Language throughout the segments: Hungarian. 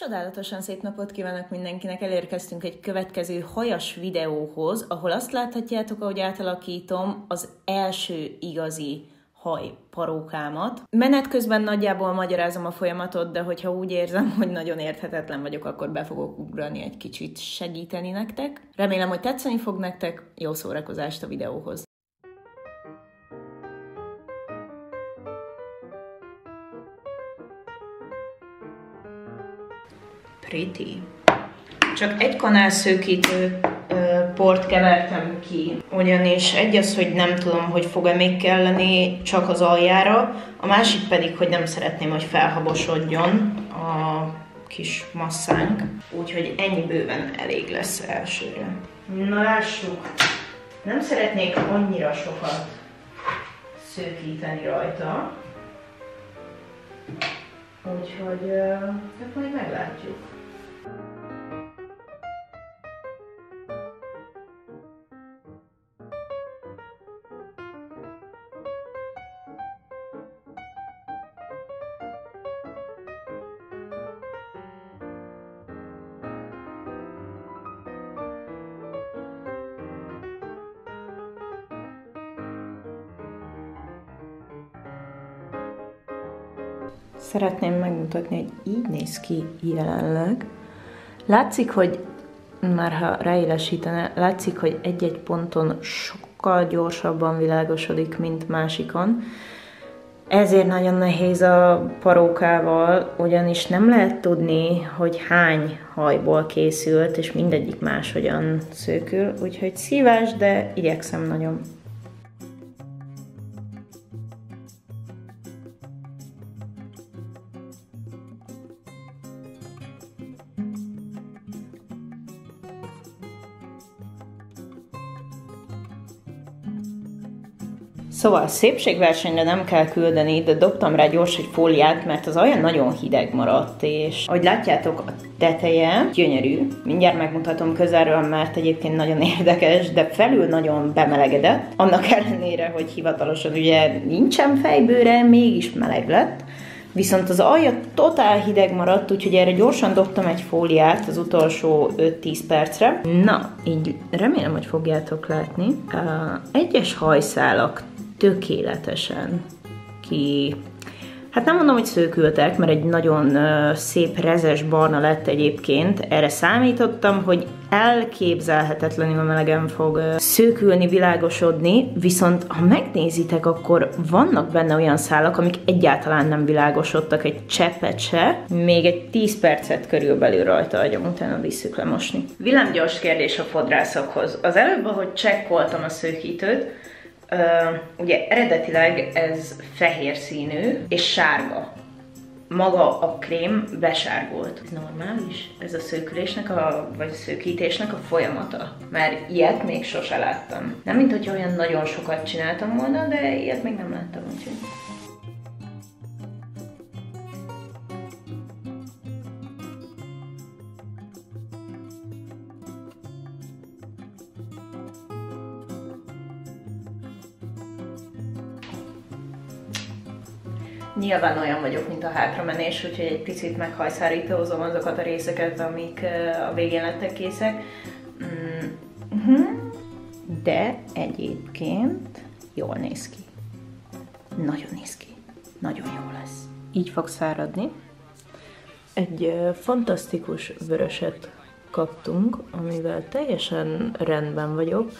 Csodálatosan szép napot kívánok mindenkinek! Elérkeztünk egy következő hajas videóhoz, ahol azt láthatjátok, ahogy átalakítom az első igazi haj parókámat. Menet közben nagyjából magyarázom a folyamatot, de hogyha úgy érzem, hogy nagyon érthetetlen vagyok, akkor be fogok ugrani egy kicsit segíteni nektek. Remélem, hogy tetszeni fog nektek, jó szórakozást a videóhoz! Pretty. Csak egy kanál szőkítő port kevertem ki, ugyanis egy az, hogy nem tudom, hogy fog-e még kelleni csak az aljára, a másik pedig, hogy nem szeretném, hogy felhabosodjon a kis masszánk, úgyhogy ennyi bőven elég lesz elsőre. Na lássuk, nem szeretnék annyira sokat szőkíteni rajta, úgyhogy hát majd meglátjuk. Szeretném megmutatni, hogy így néz ki jelenleg. Látszik, hogy már ha ráélesítene, látszik, hogy egy-egy ponton sokkal gyorsabban világosodik, mint másikon. Ezért nagyon nehéz a parókával, ugyanis nem lehet tudni, hogy hány hajból készült, és mindegyik máshogyan szőkül, úgyhogy szívás, de igyekszem nagyon. Szóval szépségversenyre nem kell küldeni, de dobtam rá gyors egy fóliát, mert az olyan nagyon hideg maradt, és ahogy látjátok, a teteje gyönyörű. Mindjárt megmutatom közelről, mert egyébként nagyon érdekes, de felül nagyon bemelegedett. Annak ellenére, hogy hivatalosan ugye nincsen fejbőre, mégis meleg lett. Viszont az alja totál hideg maradt, úgyhogy erre gyorsan dobtam egy fóliát az utolsó 5-10 percre. Na, így remélem, hogy fogjátok látni. Egyes hajszálak tökéletesen ki... Hát nem mondom, hogy szőkültek, mert egy nagyon szép rezes barna lett egyébként. Erre számítottam, hogy elképzelhetetlenül melegen fog szőkülni, világosodni, viszont ha megnézitek, akkor vannak benne olyan szálak, amik egyáltalán nem világosodtak egy cseppet se. Még egy 10 percet körülbelül rajta agyom, utána visszük lemosni. Villámgyors kérdés a fodrászokhoz. Az előbb, ahogy csekkoltam a szőkítőt, Uh, ugye eredetileg ez fehér színű és sárga. Maga a krém besárgult. Ez normális? Ez a szőkülésnek, a, vagy a szőkítésnek a folyamata? Mert ilyet még sose láttam. Nem, mint hogy olyan nagyon sokat csináltam volna, de ilyet még nem láttam, úgyhogy... Nyilván olyan vagyok, mint a hátramenés, úgyhogy egy picit meghajszárítózom azokat a részeket, amik a végén lettek készek. Mm-hmm. De egyébként jól néz ki. Nagyon néz ki. Nagyon jó lesz. Így fog száradni. Egy fantasztikus vöröset kaptunk, amivel teljesen rendben vagyok.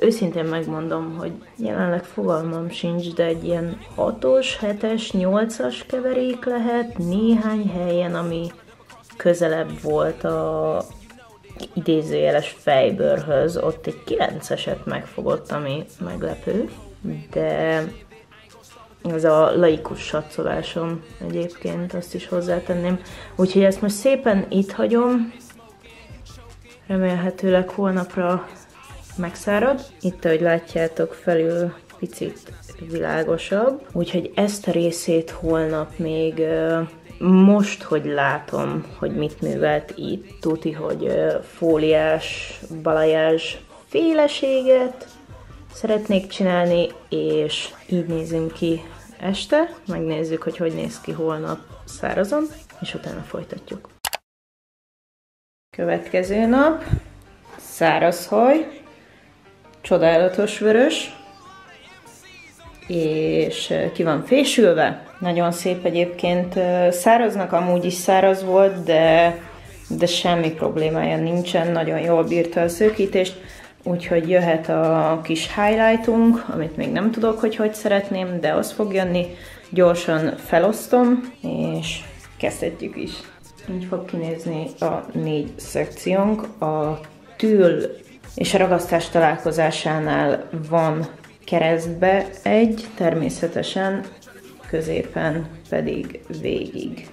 Őszintén megmondom, hogy jelenleg fogalmam sincs, de egy ilyen 6-os, 7-es, 8-as keverék lehet néhány helyen, ami közelebb volt a idézőjeles fejbőrhöz, ott egy 9-eset megfogott, ami meglepő, de ez a laikus satszolásom egyébként, azt is hozzátenném. Úgyhogy ezt most szépen itt hagyom, remélhetőleg holnapra megszárad. Itt, ahogy látjátok, felül picit világosabb, úgyhogy ezt a részét holnap még most, hogy látom, hogy mit művelt itt, tuti, hogy fóliás, balajás féleséget szeretnék csinálni, és így nézünk ki este, megnézzük, hogy hogy néz ki holnap szárazon, és utána folytatjuk. Következő nap, száraz haj, csodálatos vörös, és ki van fésülve. Nagyon szép egyébként. Száraznak amúgy is száraz volt, de, de semmi problémája nincsen, nagyon jól bírta a szőkítést, úgyhogy jöhet a kis highlightunk, amit még nem tudok, hogy hogy szeretném, de az fog jönni. Gyorsan felosztom, és kezdhetjük is. Így fog kinézni a négy szekciónk. A tül és a ragasztás találkozásánál van keresztbe egy, természetesen középen pedig végig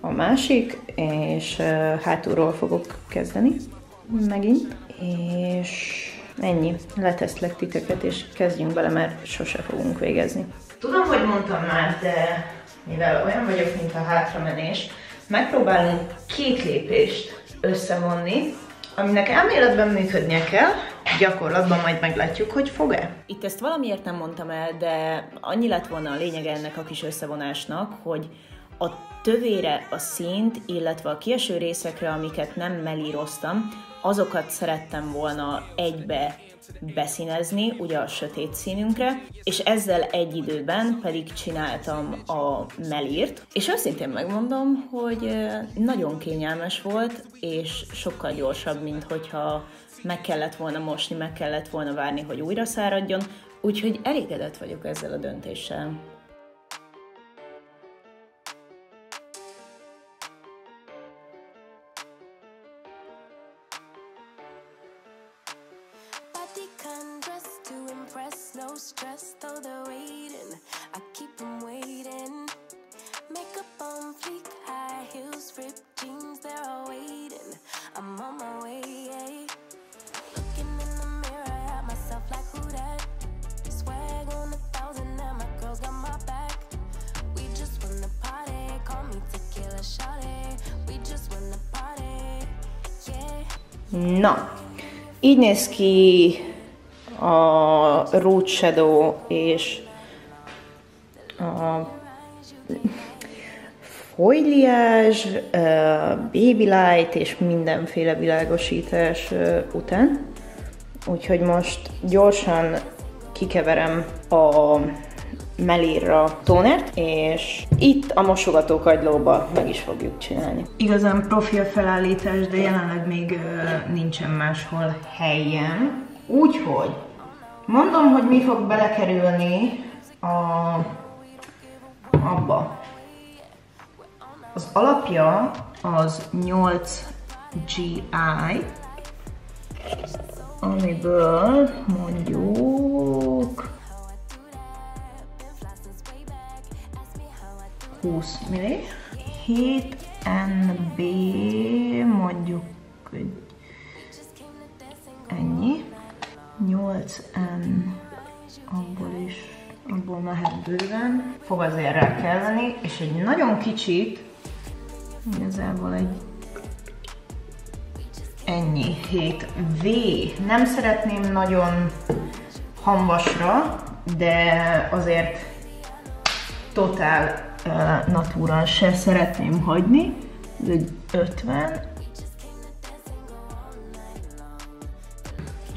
a másik, és hátulról fogok kezdeni megint, és ennyi. Letesztlek titeket, és kezdjünk bele, mert sose fogunk végezni. Tudom, hogy mondtam már, de mivel olyan vagyok, mint a hátramenés, megpróbálunk két lépést összevonni, aminek elméletben működnie kell, gyakorlatban majd meglátjuk, hogy fog-e. Itt ezt valamiért nem mondtam el, de annyi lett volna a lényeg ennek a kis összevonásnak, hogy a tövére a színt, illetve a kieső részekre, amiket nem melíroztam, azokat szerettem volna egybe beszínezni, ugye a sötét színünkre, és ezzel egy időben pedig csináltam a melírt, és őszintén megmondom, hogy nagyon kényelmes volt, és sokkal gyorsabb, mint hogyha meg kellett volna mosni, meg kellett volna várni, hogy újra száradjon, úgyhogy elégedett vagyok ezzel a döntéssel. No. Így néz ki a Root Shadow és a foliage, baby light és mindenféle világosítás után. Úgyhogy most gyorsan kikeverem a Melirra tónert, és itt a mosogatókagylóba meg is fogjuk csinálni. Igazán profil felállítás, de jelenleg még nincsen máshol helyem. Úgyhogy Mondom, hogy mi fog belekerülni a, abba. Az alapja az 8 GI, amiből mondjuk 20 milli. 7 NB mondjuk ennyi. 8N abból is, abból mehet bőven. Fog azért rá kelleni, és egy nagyon kicsit, igazából egy ennyi 7V. Nem szeretném nagyon hamvasra, de azért totál natúran se szeretném hagyni. Ez egy 50,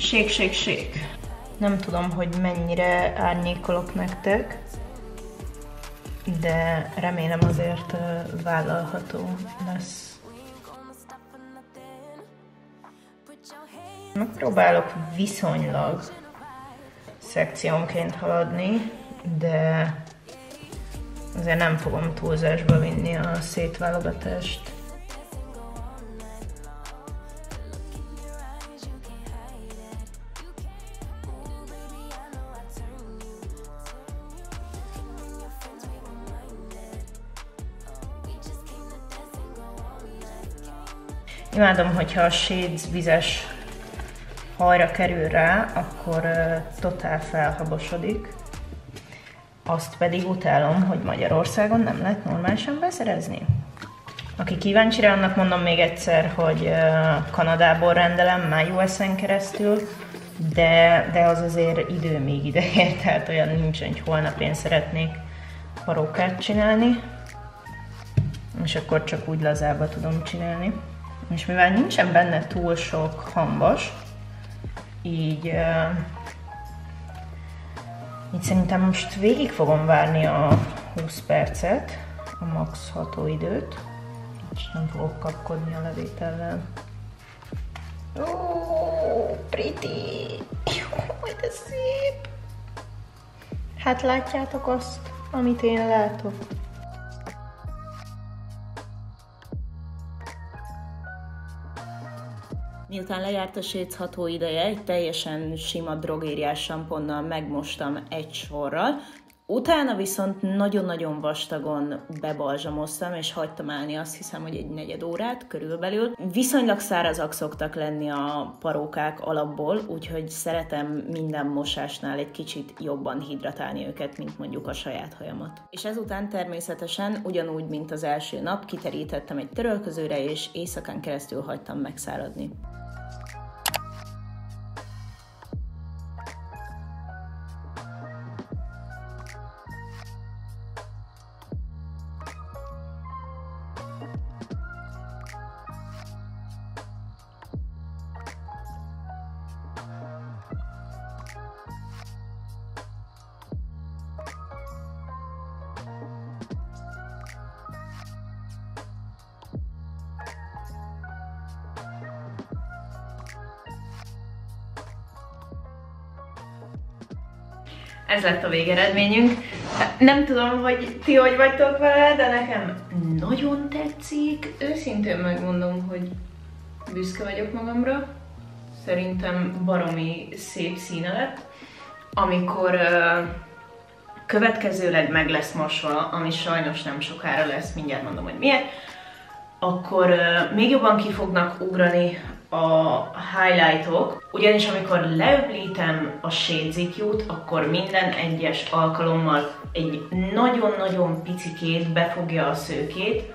Shake, shake, shake. Nem tudom, hogy mennyire árnyékolok nektek, de remélem azért vállalható lesz. Megpróbálok viszonylag szekciónként haladni, de azért nem fogom túlzásba vinni a szétválogatást. Imádom, hogyha a shades vizes hajra kerül rá, akkor totál felhabosodik. Azt pedig utálom, hogy Magyarországon nem lehet normálisan beszerezni. Aki kíváncsi rá, annak mondom még egyszer, hogy Kanadából rendelem, már US-en keresztül, de, de az azért idő még ide ér, tehát olyan nincs, hogy holnap én szeretnék parókát csinálni, és akkor csak úgy lazába tudom csinálni És mivel nincsen benne túl sok hambas, így, így szerintem most végig fogom várni a 20 percet, a max hatóidőt, és nem fogok kapkodni a levétellel. Oh, pretty! Jó, de szép! Hát látjátok azt, amit én látok? Miután lejárt a sétható ideje, egy teljesen sima drogériás samponnal megmostam egy sorral, Utána viszont nagyon-nagyon vastagon bebalzsamoztam, és hagytam állni azt hiszem, hogy egy negyed órát körülbelül. Viszonylag szárazak szoktak lenni a parókák alapból, úgyhogy szeretem minden mosásnál egy kicsit jobban hidratálni őket, mint mondjuk a saját hajamat. És ezután természetesen, ugyanúgy, mint az első nap, kiterítettem egy törölközőre, és éjszakán keresztül hagytam megszáradni. Ez lett a végeredményünk. Nem tudom, hogy ti hogy vagytok vele, de nekem nagyon tetszik. Őszintén megmondom, hogy büszke vagyok magamra. Szerintem baromi szép színe lett. Amikor következőleg meg lesz mosva, ami sajnos nem sokára lesz, mindjárt mondom, hogy miért, akkor még jobban ki fognak ugrani a highlightok, ugyanis amikor leöblítem a shade akkor minden egyes alkalommal egy nagyon-nagyon picikét befogja a szőkét,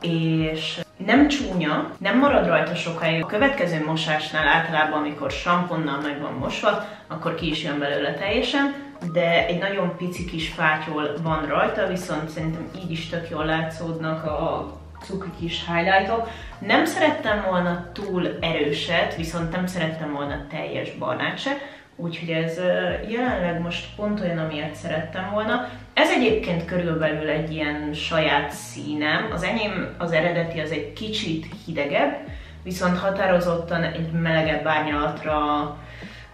és nem csúnya, nem marad rajta sokáig. A következő mosásnál általában, amikor samponnal meg van mosva, akkor ki is jön belőle teljesen, de egy nagyon pici kis fátyol van rajta, viszont szerintem így is tök jól látszódnak a cukri kis highlightok. Nem szerettem volna túl erőset, viszont nem szerettem volna teljes barnát se, úgyhogy ez jelenleg most pont olyan, amilyet szerettem volna. Ez egyébként körülbelül egy ilyen saját színem. Az enyém, az eredeti az egy kicsit hidegebb, viszont határozottan egy melegebb árnyalatra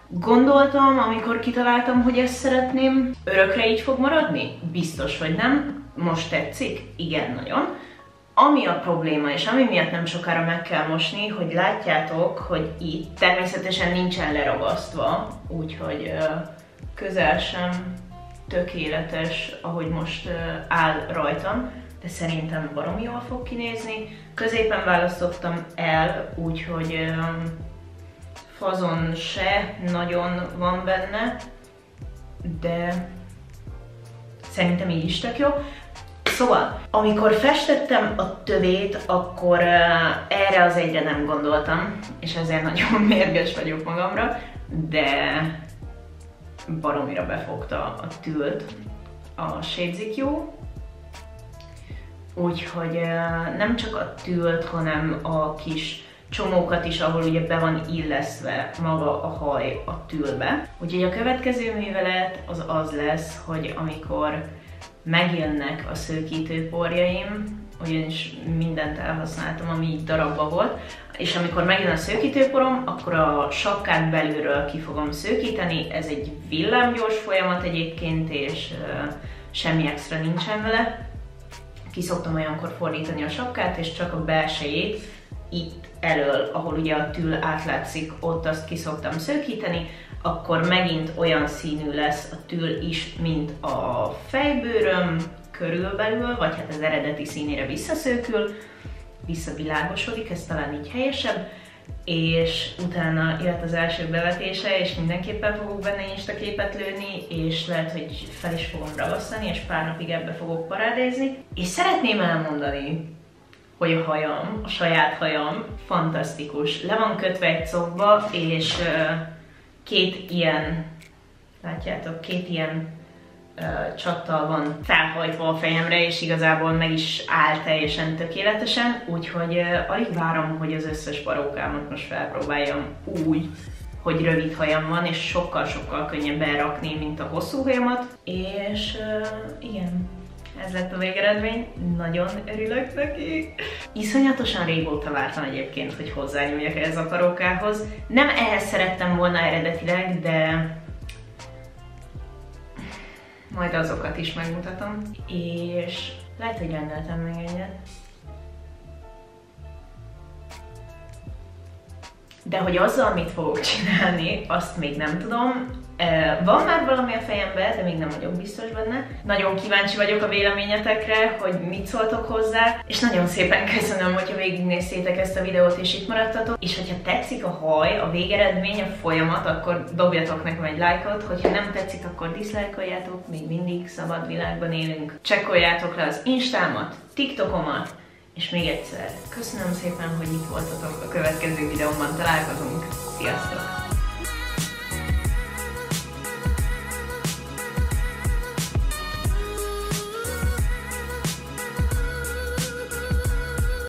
gondoltam, amikor kitaláltam, hogy ezt szeretném. Örökre így fog maradni? Biztos, hogy nem. Most tetszik? Igen, nagyon. Ami a probléma, és ami miatt nem sokára meg kell mosni, hogy látjátok, hogy itt természetesen nincsen leragasztva, úgyhogy közel sem tökéletes, ahogy most áll rajtam, de szerintem baromi jól fog kinézni. Középen választottam el, úgyhogy fazon se nagyon van benne, de szerintem így is tök jó. Szóval, amikor festettem a tövét, akkor uh, erre az egyre nem gondoltam, és ezért nagyon mérges vagyok magamra, de baromira befogta a tült a Shades jó. Úgyhogy uh, nem csak a tült, hanem a kis csomókat is, ahol ugye be van illeszve maga a haj a tülbe. Úgyhogy a következő művelet az az lesz, hogy amikor megjönnek a szőkítőporjaim, ugyanis mindent elhasználtam, ami így darabba volt, és amikor megjön a szőkítőporom, akkor a sapkát belülről ki fogom szőkíteni, ez egy villámgyors folyamat egyébként, és semmi extra nincsen vele. Ki szoktam olyankor fordítani a sapkát, és csak a belsejét itt elől, ahol ugye a tül átlátszik, ott azt ki szoktam szőkíteni, akkor megint olyan színű lesz a tül is, mint a fejbőröm körülbelül, vagy hát az eredeti színére visszaszőkül, visszavilágosodik, ez talán így helyesebb, és utána jött az első bevetése, és mindenképpen fogok benne Insta képet lőni, és lehet, hogy fel is fogom ragasztani, és pár napig ebbe fogok parádézni. És szeretném elmondani, hogy a hajam, a saját hajam fantasztikus. Le van kötve egy szobba, és két ilyen, látjátok, két ilyen csattal van felhajtva a fejemre, és igazából meg is áll teljesen tökéletesen, úgyhogy alig várom, hogy az összes barókámat most felpróbáljam úgy, hogy rövid hajam van, és sokkal-sokkal könnyebb elrakni, mint a hosszú hajamat. És uh, igen, ez lett a végeredmény, nagyon örülök neki. Iszonyatosan régóta vártam egyébként, hogy hozzányúljak ehhez a parókához. Nem ehhez szerettem volna eredetileg, de majd azokat is megmutatom. És lehet, hogy rendeltem még egyet. De hogy azzal mit fogok csinálni, azt még nem tudom. Van már valami a fejemben, de még nem vagyok biztos benne. Nagyon kíváncsi vagyok a véleményetekre, hogy mit szóltok hozzá, és nagyon szépen köszönöm, hogyha végignéztétek ezt a videót és itt maradtatok. És hogyha tetszik a haj, a végeredmény, a folyamat, akkor dobjatok nekem egy lájkot, hogyha nem tetszik, akkor diszlájkoljátok, még mindig szabad világban élünk. Csekkoljátok le az Instámat, TikTokomat, és még egyszer, köszönöm szépen, hogy itt voltatok a következő videóban, találkozunk. Sziasztok!